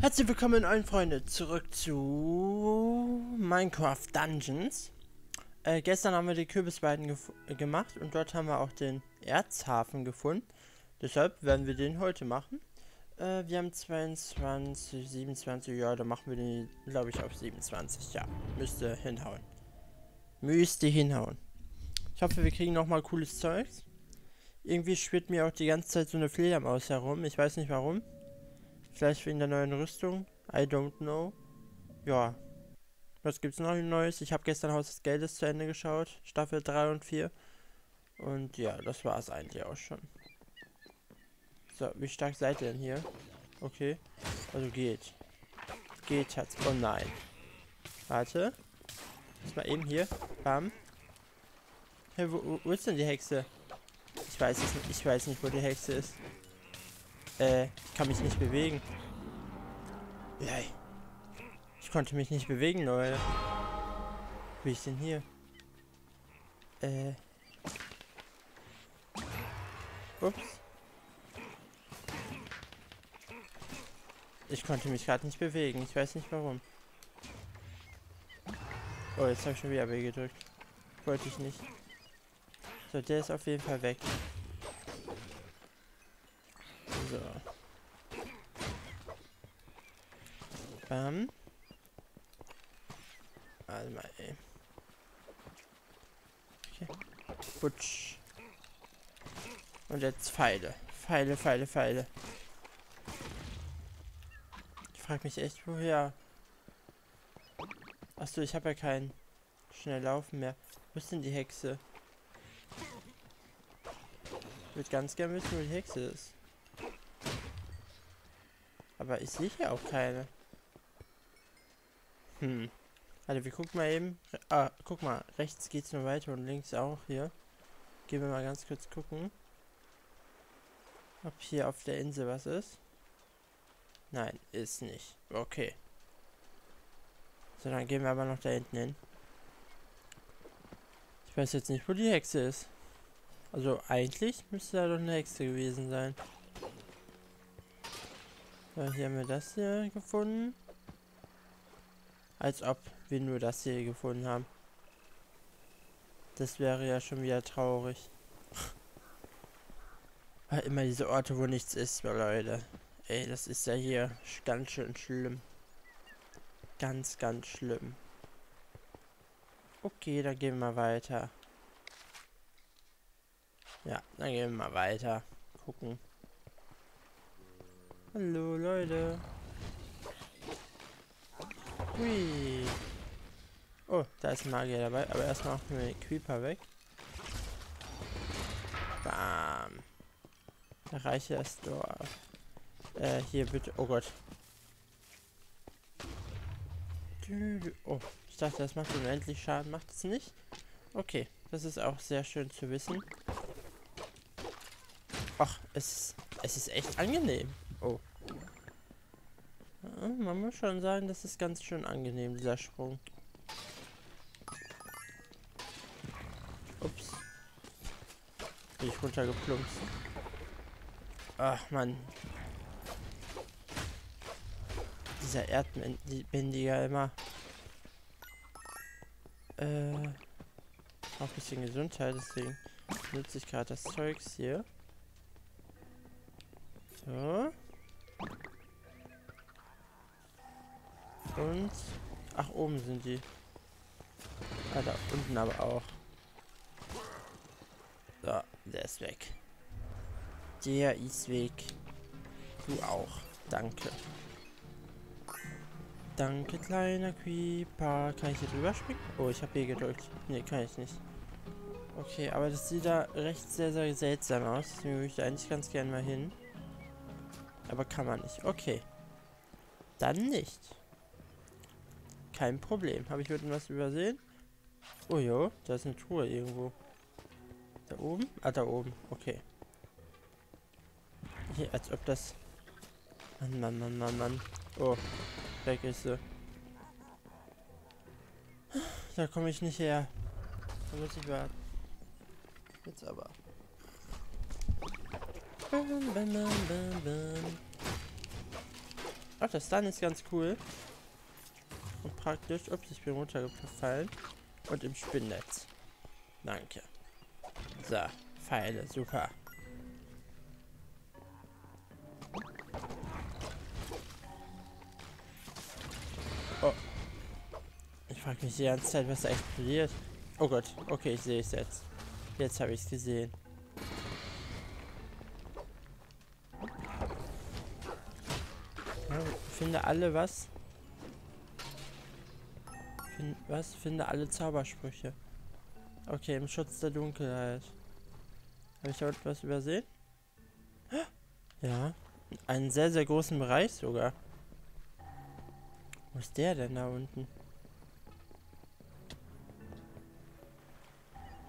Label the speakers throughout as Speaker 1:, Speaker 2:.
Speaker 1: Herzlich willkommen, allen Freunde, zurück zu Minecraft Dungeons. Äh, gestern haben wir die Kürbisweiden äh, gemacht und dort haben wir auch den Erzhafen gefunden. Deshalb werden wir den heute machen. Äh, wir haben 22, 27, ja, da machen wir den, glaube ich, auf 27. Ja, müsste hinhauen. Müsste hinhauen. Ich hoffe, wir kriegen nochmal cooles Zeugs. Irgendwie schwirrt mir auch die ganze Zeit so eine Fledermaus herum. Ich weiß nicht warum. Vielleicht wegen der neuen Rüstung. I don't know. Ja. Was gibt's noch Neues? Ich habe gestern Haus des Geldes zu Ende geschaut. Staffel 3 und 4. Und ja, das war es eigentlich auch schon. So, wie stark seid ihr denn hier? Okay. Also geht. Geht hat's. Oh nein. Warte. Ist mal eben hier. Bam. Hey, wo, wo ist denn die Hexe? Ich weiß es nicht. Ich weiß nicht, wo die Hexe ist. Äh, ich kann mich nicht bewegen. Yay. Ich konnte mich nicht bewegen, Leute. Wie ist denn hier? Äh. Ups. Ich konnte mich gerade nicht bewegen. Ich weiß nicht warum. Oh, jetzt habe ich schon wieder B gedrückt. Wollte ich nicht. So, der ist auf jeden Fall weg. So. Bam. Warte mal, ey. Okay. Butsch. Und jetzt Pfeile. Pfeile, Pfeile, Pfeile. Ich frage mich echt, woher. Achso, ich habe ja kein schnell laufen mehr. Wo ist denn die Hexe? Ich würde ganz gerne wissen, wo die Hexe ist. Aber ich sehe hier auch keine. Hm. Also wir gucken mal eben. Ah, guck mal. Rechts geht's nur weiter und links auch hier. Gehen wir mal ganz kurz gucken. Ob hier auf der Insel was ist. Nein, ist nicht. Okay. So, dann gehen wir aber noch da hinten hin. Ich weiß jetzt nicht, wo die Hexe ist. Also eigentlich müsste da doch eine Hexe gewesen sein. So, hier haben wir das hier gefunden. Als ob wir nur das hier gefunden haben. Das wäre ja schon wieder traurig. Weil immer diese Orte, wo nichts ist, Leute. Ey, das ist ja hier ganz schön schlimm. Ganz, ganz schlimm. Okay, dann gehen wir weiter. Ja, dann gehen wir mal weiter. Gucken. Hallo, Leute. Hui. Oh, da ist ein Magier dabei. Aber erstmal machen wir den Creeper weg. Bam. Erreiche das Dorf. Äh, hier bitte. Oh Gott. Oh, ich dachte, das macht unendlich Schaden. Macht es nicht? Okay, das ist auch sehr schön zu wissen. Ach, es, es ist echt angenehm. Oh. Man muss schon sagen, das ist ganz schön angenehm, dieser Sprung. Ups. Bin ich runtergeplumpst. Ach, Mann. Dieser Erdbändiger immer. Äh. Auch ein bisschen Gesundheit, deswegen nutze ich gerade das Zeugs hier. So. Und... Ach, oben sind die. Ah, da unten aber auch. So, der ist weg. Der ist weg. Du auch. Danke. Danke, kleiner Creeper. Kann ich hier drüber springen? Oh, ich habe hier gedrückt. Nee, kann ich nicht. Okay, aber das sieht da recht sehr, sehr seltsam aus. Deswegen würde ich da eigentlich ganz gerne mal hin. Aber kann man nicht. Okay. Dann nicht. Kein Problem. Habe ich irgendwas übersehen? Oh jo, da ist eine Truhe irgendwo. Da oben? Ah, da oben. Okay. Hier, als ob das... Mann, Mann, Mann, Mann, Mann. Oh, weg ist sie. Da komme ich nicht her. Da muss ich warten. Jetzt aber. Bam, bam, bam, bam, bam. Ach, das dann ist ganz cool. Praktisch. Ups, ich bin runtergefallen. Und im Spinnnetz. Danke. So, Pfeile, super. Oh. Ich frage mich die ganze Zeit, was da explodiert. Oh Gott, okay, ich sehe es jetzt. Jetzt habe ich es gesehen. Ja, finde alle was? Find, was? Finde alle Zaubersprüche. Okay, im Schutz der Dunkelheit. Habe ich da etwas übersehen? Ja, einen sehr, sehr großen Bereich sogar. Wo ist der denn da unten?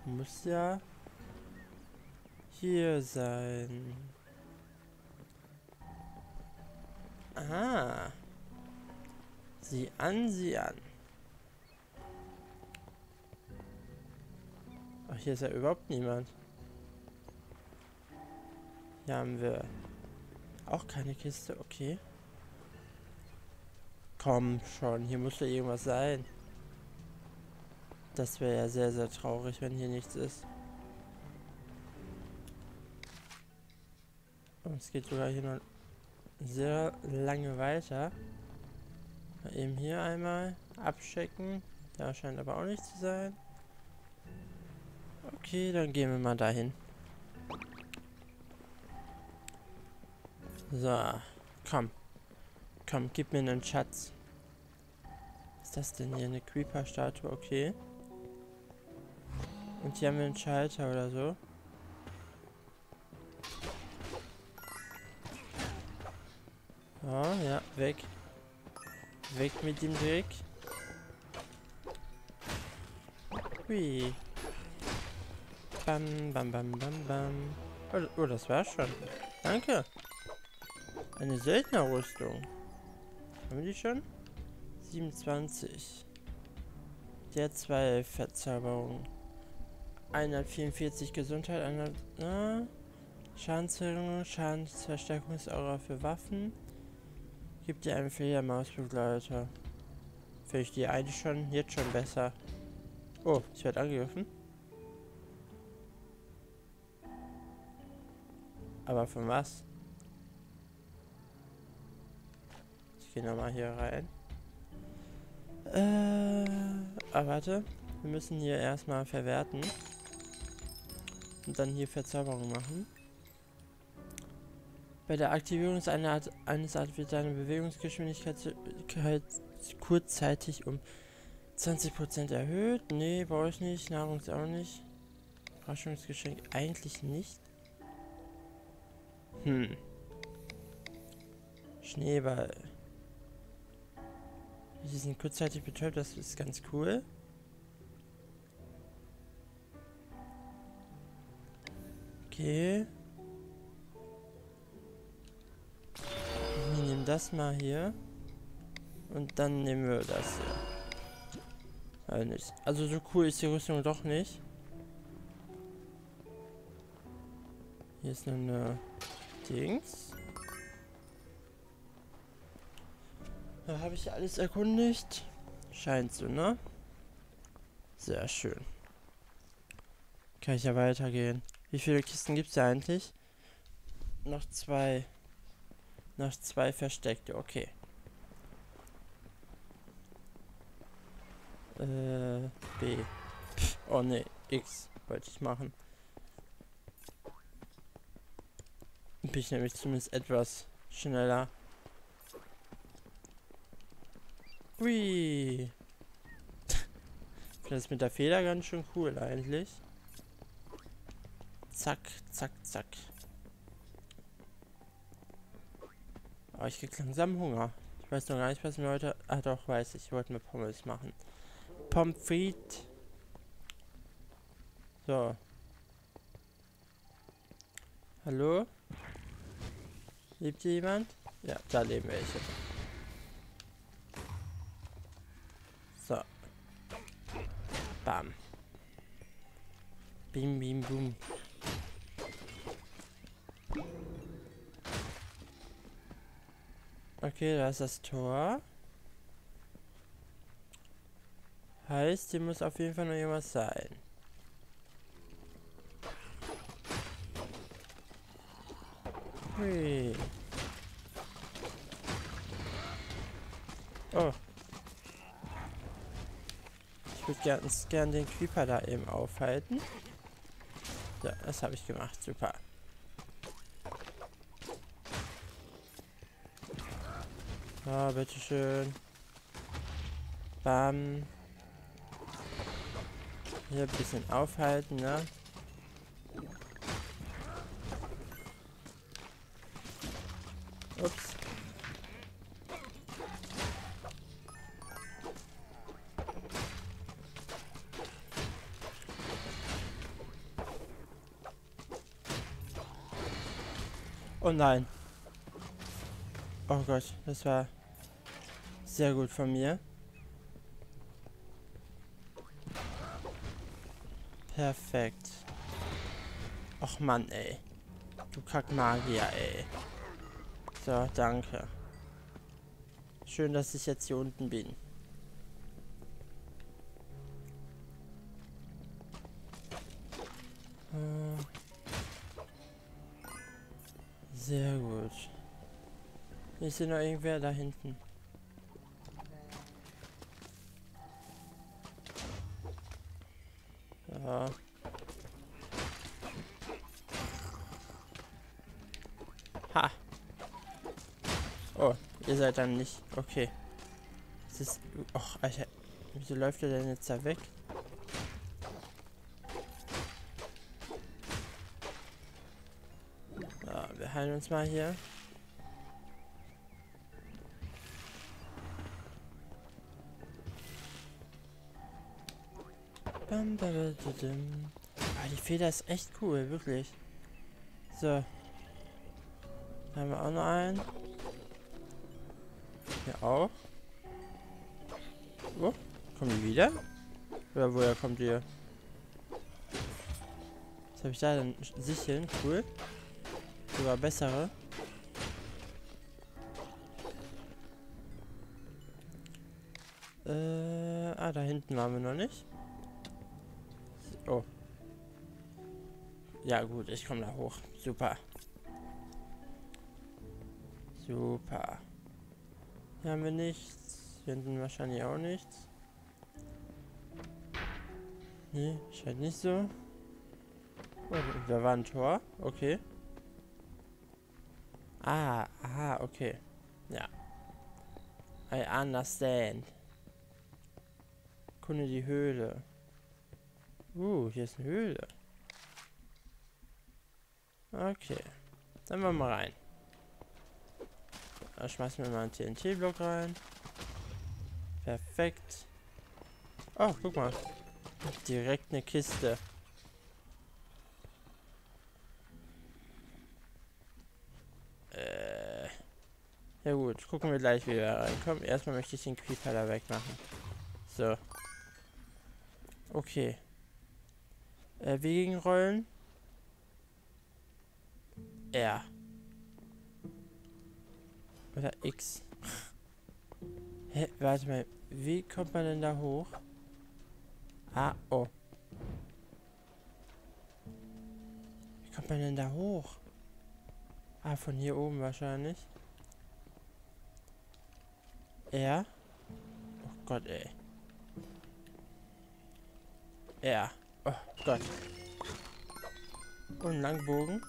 Speaker 1: Muss ja hier sein. Aha. Sieh an, sieh an. Ach, hier ist ja überhaupt niemand. Hier haben wir auch keine Kiste, okay. Komm schon, hier muss ja irgendwas sein. Das wäre ja sehr, sehr traurig, wenn hier nichts ist. Und es geht sogar hier noch sehr lange weiter. Mal eben hier einmal abchecken. Da scheint aber auch nicht zu sein. Okay, dann gehen wir mal dahin. So, komm. Komm, gib mir einen Schatz. Ist das denn hier? Eine Creeper-Statue, okay. Und hier haben wir einen Schalter oder so. Oh, ja, weg. Weg mit dem Dreck. Hui. Bam, bam, bam, bam, bam. Oh, oh, das war schon. Danke. Eine Söldnerrüstung. Haben wir die schon? 27. Der zwei Verzauberung. 144 Gesundheit, einer äh, Schadenserhöhung, Schadensverstärkungsaura für Waffen. Gibt dir einen Fledermausbegleiter. Finde ich die eigentlich schon jetzt schon besser. Oh, ich werde angegriffen. Aber von was? Ich gehe nochmal hier rein. Äh, ah, warte. Wir müssen hier erstmal verwerten. Und dann hier Verzauberung machen. Bei der Aktivierung einer Art, eines Art wird deine Bewegungsgeschwindigkeit kurzzeitig um 20% erhöht. Nee, brauche ich nicht. Nahrung auch nicht. Überraschungsgeschenk eigentlich nicht. Hm. Schneeball. Die sind kurzzeitig betäubt, das ist ganz cool. Okay. Wir nehmen das mal hier. Und dann nehmen wir das hier. Also, so cool ist die Rüstung doch nicht. Hier ist eine Dings. Da habe ich alles erkundigt. Scheint so, ne? Sehr schön. Kann ich ja weitergehen. Wie viele Kisten gibt es da eigentlich? Noch zwei. Noch zwei versteckte, okay. Äh, B. Oh ne, X wollte ich machen. Bin ich nämlich zumindest etwas schneller. Ui. Das mit der Feder ganz schön cool eigentlich. Zack, zack, zack. Aber ich krieg langsam Hunger. Ich weiß noch gar nicht, was mir heute... Ah doch, weiß ich. Ich wollte mir Pommes machen. Pommes frites. So. Hallo? Lebt hier jemand? Ja, da leben welche. So. Bam. Bim, bim, boom. Okay, da ist das Tor. Heißt, hier muss auf jeden Fall noch irgendwas sein. Hui. Oh. Ich würde gern, gern den Creeper da eben aufhalten. Ja, das habe ich gemacht. Super. Ah, bitteschön. Bam. Hier ein bisschen aufhalten, ne? Nein. Oh Gott, das war sehr gut von mir. Perfekt. Och Mann, ey. Du Kackmagier, ey. So, danke. Schön, dass ich jetzt hier unten bin. Sehr gut. Ich sehe noch irgendwer da hinten. Ja. Ha. Oh, ihr seid dann nicht. Okay. Es ist. Och, Alter. Wieso läuft er denn jetzt da weg? Heilen uns mal hier. Bam, ah, die Feder ist echt cool, wirklich. So. Da haben wir auch noch einen. Hier auch. Oh, kommen die wieder? Oder woher kommt ihr? Was habe ich da denn? Sicheln, cool. Sogar bessere. Äh, ah, da hinten waren wir noch nicht. Oh. Ja gut, ich komme da hoch. Super. Super. Hier haben wir nichts. Hier hinten wahrscheinlich auch nichts. Nee, scheint nicht so. Oh, da war ein Tor. Okay. Ah, aha, okay. Ja. I understand. Kunde die Höhle. Uh, hier ist eine Höhle. Okay. Dann wollen wir mal rein. Da schmeißen wir mal einen TNT-Block rein. Perfekt. Oh, guck mal. Direkt eine Kiste. Ja gut, gucken wir gleich, wie wir reinkommen. Erstmal möchte ich den Creeper da wegmachen. So. Okay. Äh, wie gegen Rollen? R. Oder X. Hä, warte mal. Wie kommt man denn da hoch? Ah, oh. Wie kommt man denn da hoch? Ah, von hier oben wahrscheinlich. R. Oh Gott, ey. R. Oh Gott. Und Langbogen.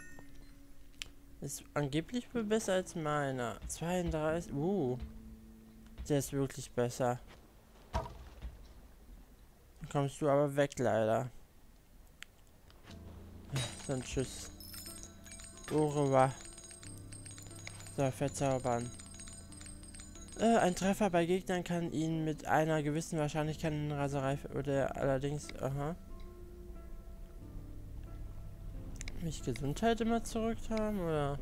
Speaker 1: Ist angeblich besser als meiner. 32. Uh. Der ist wirklich besser. Dann kommst du aber weg, leider. Dann tschüss. Orewa. So, verzaubern. Äh, ein Treffer bei Gegnern kann ihn mit einer gewissen Wahrscheinlichkeit in Raserei oder allerdings, aha. Mich Gesundheit immer zurück haben, oder?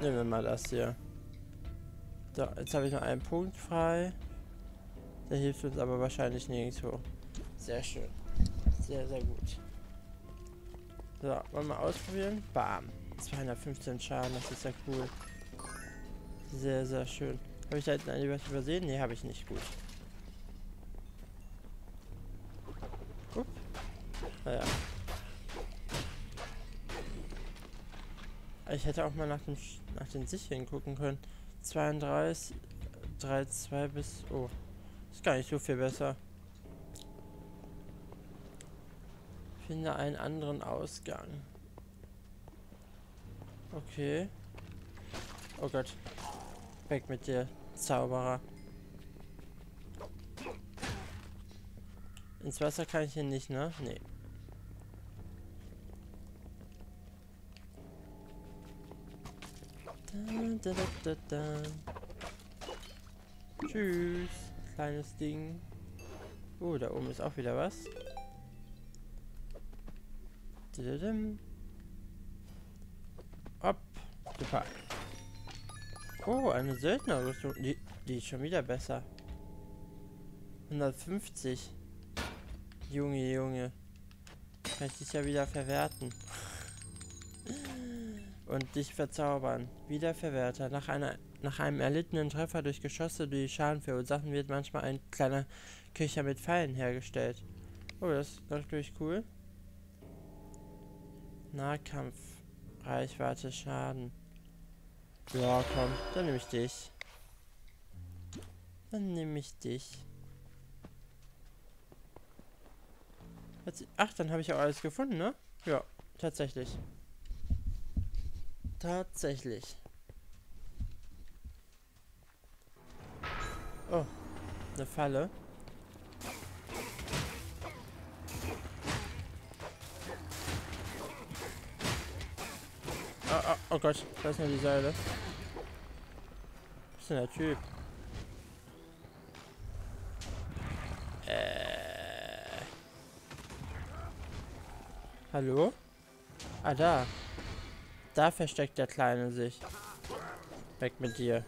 Speaker 1: Nehmen wir mal das hier. So, jetzt habe ich noch einen Punkt frei. Der hilft uns aber wahrscheinlich nirgendwo. Sehr schön. Sehr, sehr gut. So, wollen wir ausprobieren? Bam. 215 Schaden, das ist ja cool. Sehr, sehr schön. Habe ich da hinten etwas übersehen? Nee, habe ich nicht. Gut. Upp. Naja. Ich hätte auch mal nach, dem, nach den Sichern gucken können. 32, 3, 2 bis... Oh. Ist gar nicht so viel besser. Finde einen anderen Ausgang. Okay. Oh Gott. Weg mit dir, Zauberer. Ins Wasser kann ich hier nicht, ne? Nee. Da, da, da, Tschüss, kleines Ding. Oh, da oben ist auch wieder was. Hopp. Super. Oh, eine Söldnerrüstung. Die, die ist schon wieder besser. 150. Junge, Junge. Kann ich dich ja wieder verwerten. Und dich verzaubern. Wiederverwerter. Nach, einer, nach einem erlittenen Treffer durch Geschosse, die Schaden verursachen, wird manchmal ein kleiner Köcher mit Pfeilen hergestellt. Oh, das ist natürlich cool. Nahkampf. Reichweite, Schaden. Ja, komm, dann nehme ich dich. Dann nehme ich dich. Ach, dann habe ich auch alles gefunden, ne? Ja, tatsächlich. Tatsächlich. Oh, eine Falle. Oh, Gott, da ist nur die Seile. Was ist denn der Typ? Äh. Hallo? Ah, da. Da versteckt der Kleine sich. Weg mit dir.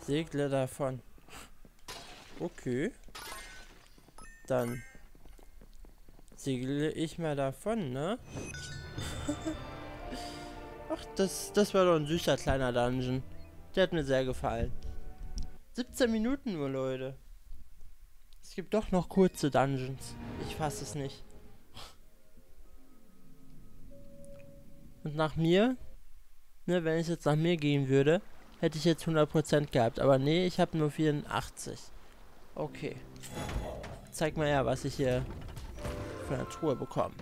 Speaker 1: Segle davon. Okay. Dann segle ich mal davon, ne? Ach, das, das war doch ein süßer kleiner Dungeon. Der hat mir sehr gefallen. 17 Minuten nur, Leute. Es gibt doch noch kurze Dungeons. Ich fasse es nicht. Und nach mir, ne, wenn es jetzt nach mir gehen würde, hätte ich jetzt 100% gehabt. Aber nee, ich habe nur 84. Okay. Zeig mal ja, was ich hier von der Truhe bekomme.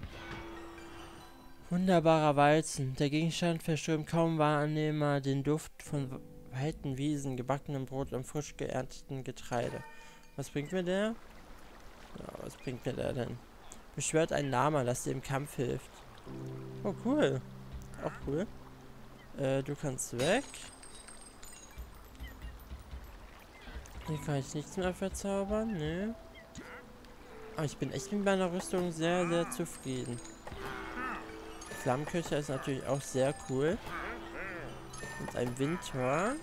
Speaker 1: Wunderbarer Walzen. Der Gegenstand verströmt kaum wahrnehmbar den Duft von weiten Wiesen, gebackenem Brot und frisch geernteten Getreide. Was bringt mir der? Ja, was bringt mir der denn? Beschwört ein Lama, das dir im Kampf hilft. Oh, cool. Auch cool. Äh, du kannst weg. Hier kann ich nichts mehr verzaubern, ne? Aber ich bin echt mit meiner Rüstung sehr, sehr zufrieden. Flammenköcher ist natürlich auch sehr cool. Und ein Windhorn.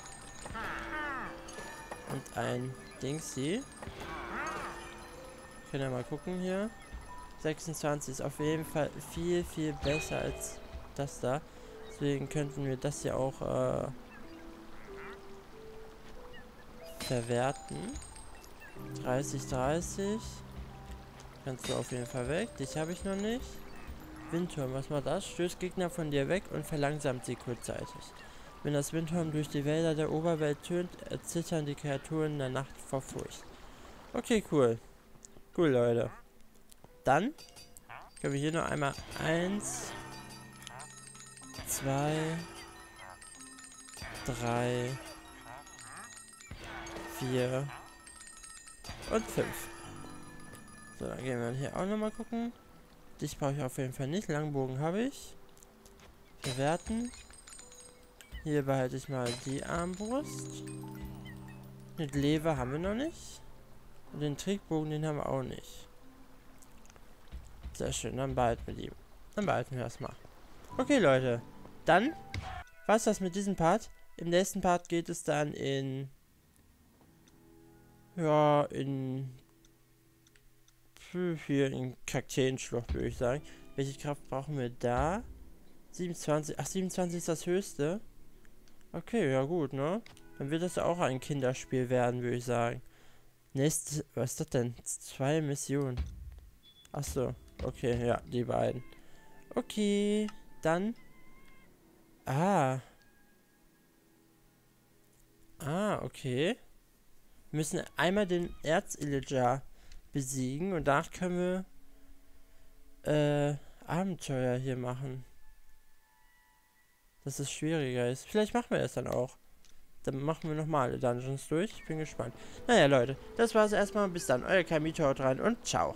Speaker 1: Und ein Dingsy. Können wir mal gucken hier. 26 ist auf jeden Fall viel, viel besser als das da. Deswegen könnten wir das hier auch äh, verwerten. 30, 30. Kannst du auf jeden Fall weg. Dich habe ich noch nicht. Windturm, was macht das? Stößt Gegner von dir weg und verlangsamt sie kurzzeitig. Wenn das Windturm durch die Wälder der Oberwelt tönt, erzittern die Kreaturen der Nacht vor Furcht. Okay, cool. Cool, Leute. Dann können wir hier noch einmal eins, zwei, drei, vier und fünf. So, dann gehen wir hier auch nochmal gucken. Dich brauche ich auf jeden Fall nicht. Langbogen habe ich. Bewerten. Hier behalte ich mal die Armbrust. Den Lever haben wir noch nicht. Und den Trickbogen, den haben wir auch nicht. Sehr schön, dann behalten wir die. Dann behalten wir das mal. Okay, Leute. Dann war's das mit diesem Part. Im nächsten Part geht es dann in... Ja, in hier in Kakteenschlucht, würde ich sagen. Welche Kraft brauchen wir da? 27. Ach, 27 ist das höchste. Okay, ja gut, ne? Dann wird das auch ein Kinderspiel werden, würde ich sagen. Nächste, was ist das denn? Zwei Missionen. Ach so, okay, ja, die beiden. Okay, dann. Ah. Ah, okay. Wir müssen einmal den Erzillager besiegen und danach können wir äh, Abenteuer hier machen. Dass es schwieriger ist. Vielleicht machen wir das dann auch. Dann machen wir nochmal Dungeons durch. Ich bin gespannt. Naja, Leute, das war's erstmal. Bis dann. Euer Kamito haut rein und ciao.